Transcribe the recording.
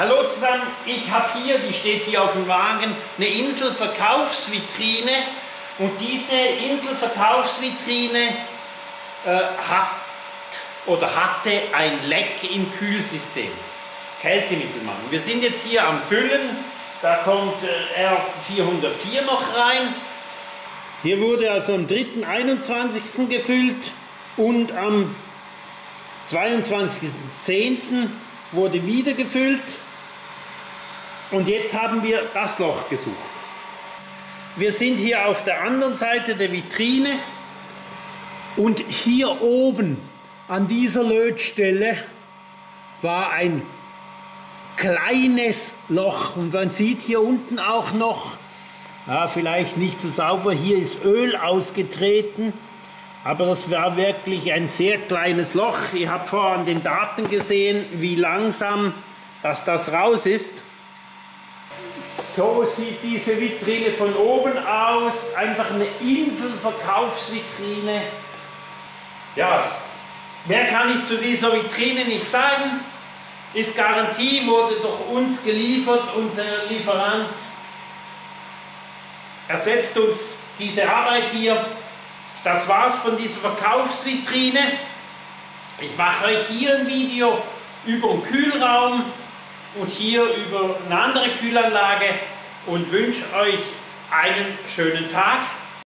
Hallo zusammen, ich habe hier, die steht hier auf dem Wagen, eine Inselverkaufsvitrine und diese Inselverkaufsvitrine äh, hat oder hatte ein Leck im Kühlsystem. Kältemittelmann. Wir sind jetzt hier am Füllen, da kommt äh, R404 noch rein. Hier wurde also am 3.21. gefüllt und am 22.10. wurde wieder gefüllt und jetzt haben wir das Loch gesucht. Wir sind hier auf der anderen Seite der Vitrine und hier oben an dieser Lötstelle war ein kleines Loch und man sieht hier unten auch noch, ja, vielleicht nicht so sauber, hier ist Öl ausgetreten, aber das war wirklich ein sehr kleines Loch. Ihr habt vorhin an den Daten gesehen, wie langsam dass das raus ist. So sieht diese Vitrine von oben aus. Einfach eine Inselverkaufsvitrine. Ja, mehr kann ich zu dieser Vitrine nicht sagen. Ist Garantie, wurde durch uns geliefert. Unser Lieferant ersetzt uns diese Arbeit hier. Das war's von dieser Verkaufsvitrine. Ich mache euch hier ein Video über den Kühlraum und hier über eine andere Kühlanlage und wünsche euch einen schönen Tag.